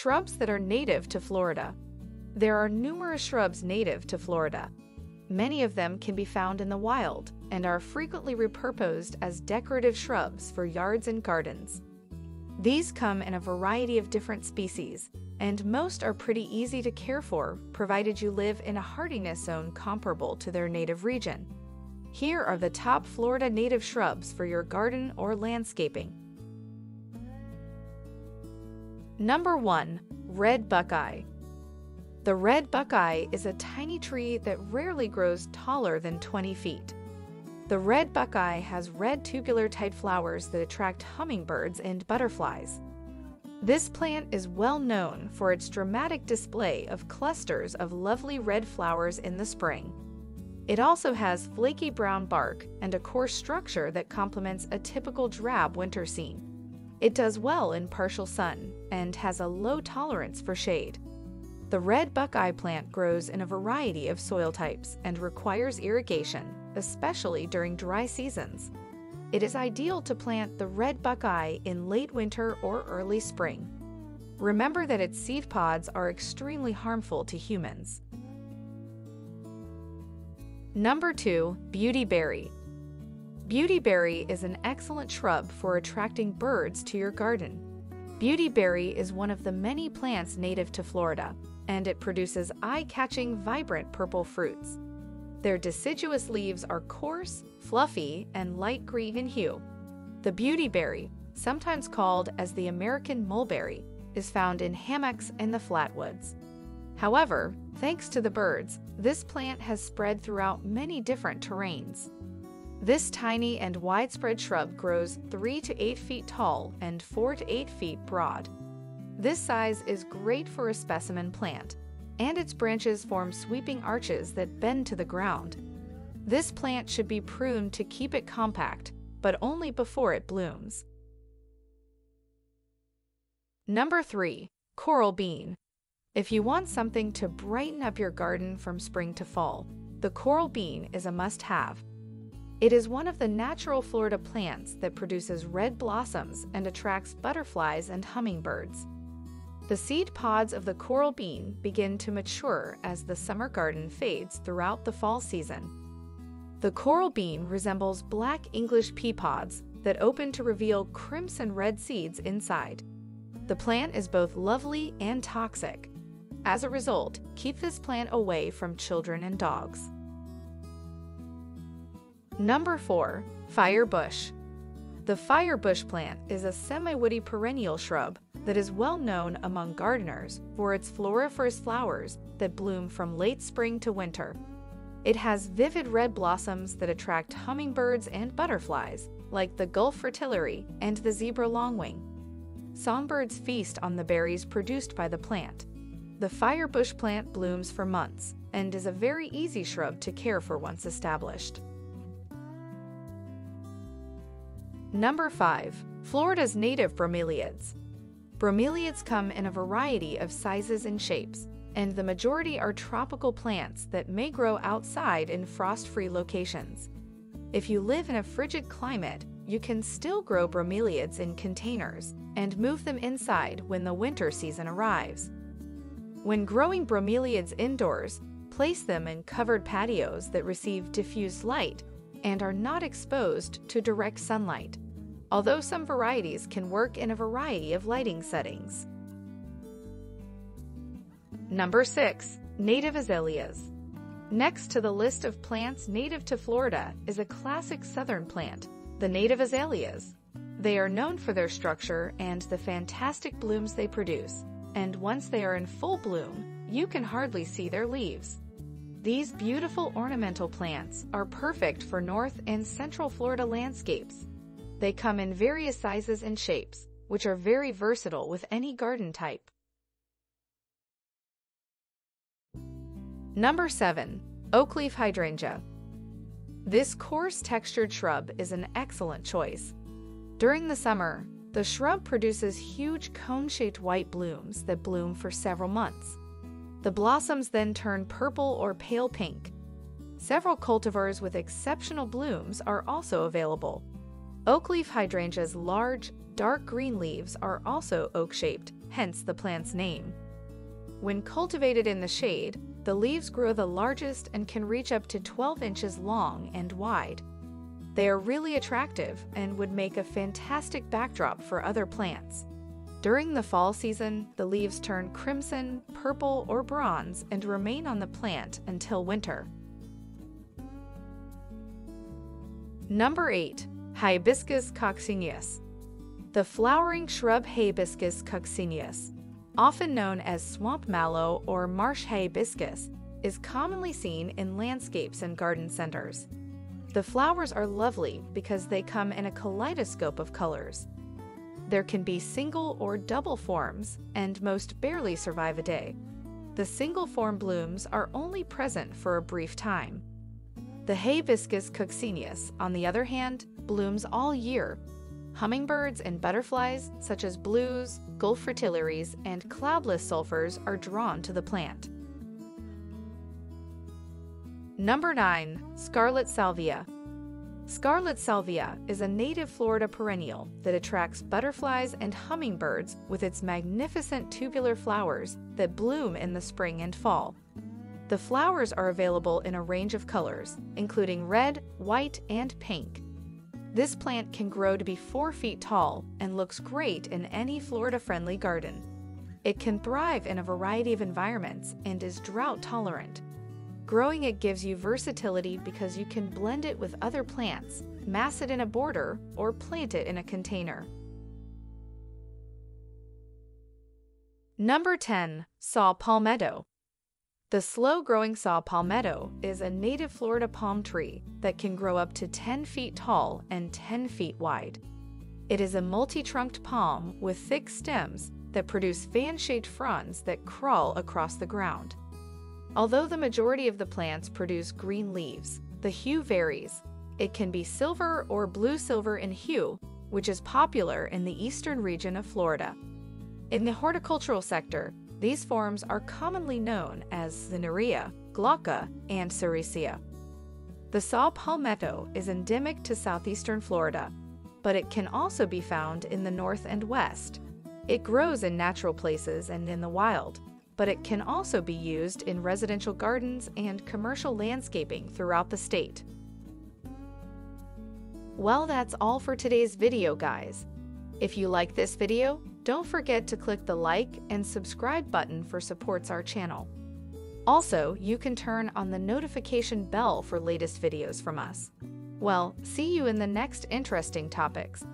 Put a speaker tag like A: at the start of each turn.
A: Shrubs that are native to Florida. There are numerous shrubs native to Florida. Many of them can be found in the wild and are frequently repurposed as decorative shrubs for yards and gardens. These come in a variety of different species, and most are pretty easy to care for provided you live in a hardiness zone comparable to their native region. Here are the top Florida native shrubs for your garden or landscaping. Number 1. Red Buckeye The red buckeye is a tiny tree that rarely grows taller than 20 feet. The red buckeye has red tubular type flowers that attract hummingbirds and butterflies. This plant is well known for its dramatic display of clusters of lovely red flowers in the spring. It also has flaky brown bark and a coarse structure that complements a typical drab winter scene. It does well in partial sun and has a low tolerance for shade. The red buckeye plant grows in a variety of soil types and requires irrigation, especially during dry seasons. It is ideal to plant the red buckeye in late winter or early spring. Remember that its seed pods are extremely harmful to humans. Number 2. Beautyberry Beautyberry is an excellent shrub for attracting birds to your garden. Beautyberry is one of the many plants native to Florida, and it produces eye-catching, vibrant purple fruits. Their deciduous leaves are coarse, fluffy, and light green in hue. The beautyberry, sometimes called as the American mulberry, is found in hammocks in the flatwoods. However, thanks to the birds, this plant has spread throughout many different terrains. This tiny and widespread shrub grows 3 to 8 feet tall and 4 to 8 feet broad. This size is great for a specimen plant, and its branches form sweeping arches that bend to the ground. This plant should be pruned to keep it compact, but only before it blooms. Number 3. Coral Bean if you want something to brighten up your garden from spring to fall, the coral bean is a must-have. It is one of the natural Florida plants that produces red blossoms and attracts butterflies and hummingbirds. The seed pods of the coral bean begin to mature as the summer garden fades throughout the fall season. The coral bean resembles black English pea pods that open to reveal crimson red seeds inside. The plant is both lovely and toxic, as a result, keep this plant away from children and dogs. Number 4. Firebush The firebush plant is a semi-woody perennial shrub that is well known among gardeners for its floriferous flowers that bloom from late spring to winter. It has vivid red blossoms that attract hummingbirds and butterflies, like the Gulf fritillary and the zebra longwing. Songbirds feast on the berries produced by the plant, the firebush plant blooms for months and is a very easy shrub to care for once established. Number 5. Florida's native bromeliads. Bromeliads come in a variety of sizes and shapes, and the majority are tropical plants that may grow outside in frost-free locations. If you live in a frigid climate, you can still grow bromeliads in containers and move them inside when the winter season arrives. When growing bromeliads indoors, place them in covered patios that receive diffused light and are not exposed to direct sunlight, although some varieties can work in a variety of lighting settings. Number 6. Native Azaleas Next to the list of plants native to Florida is a classic southern plant, the native azaleas. They are known for their structure and the fantastic blooms they produce and once they are in full bloom, you can hardly see their leaves. These beautiful ornamental plants are perfect for North and Central Florida landscapes. They come in various sizes and shapes, which are very versatile with any garden type. Number 7. Oakleaf Hydrangea This coarse textured shrub is an excellent choice. During the summer, the shrub produces huge cone-shaped white blooms that bloom for several months. The blossoms then turn purple or pale pink. Several cultivars with exceptional blooms are also available. Oak leaf hydrangea's large, dark green leaves are also oak-shaped hence the plant's name. When cultivated in the shade, the leaves grow the largest and can reach up to 12 inches long and wide. They are really attractive and would make a fantastic backdrop for other plants. During the fall season, the leaves turn crimson, purple, or bronze and remain on the plant until winter. Number 8. Hibiscus coccineus. The flowering shrub Hibiscus coccineus, often known as swamp mallow or marsh hibiscus, is commonly seen in landscapes and garden centers. The flowers are lovely because they come in a kaleidoscope of colors. There can be single or double forms, and most barely survive a day. The single form blooms are only present for a brief time. The Hibiscus coccineus, on the other hand, blooms all year. Hummingbirds and butterflies, such as blues, gulf fritillaries, and cloudless sulfurs, are drawn to the plant. Number 9. Scarlet Salvia Scarlet salvia is a native Florida perennial that attracts butterflies and hummingbirds with its magnificent tubular flowers that bloom in the spring and fall. The flowers are available in a range of colors, including red, white, and pink. This plant can grow to be 4 feet tall and looks great in any Florida-friendly garden. It can thrive in a variety of environments and is drought tolerant, Growing it gives you versatility because you can blend it with other plants, mass it in a border, or plant it in a container. Number 10. Saw Palmetto. The slow-growing saw palmetto is a native Florida palm tree that can grow up to 10 feet tall and 10 feet wide. It is a multi-trunked palm with thick stems that produce fan-shaped fronds that crawl across the ground. Although the majority of the plants produce green leaves, the hue varies. It can be silver or blue-silver in hue, which is popular in the eastern region of Florida. In the horticultural sector, these forms are commonly known as Cineraria, Glauca, and Sericea. The saw palmetto is endemic to southeastern Florida, but it can also be found in the north and west. It grows in natural places and in the wild, but it can also be used in residential gardens and commercial landscaping throughout the state. Well, that's all for today's video, guys. If you like this video, don't forget to click the like and subscribe button for supports our channel. Also, you can turn on the notification bell for latest videos from us. Well, see you in the next interesting topics.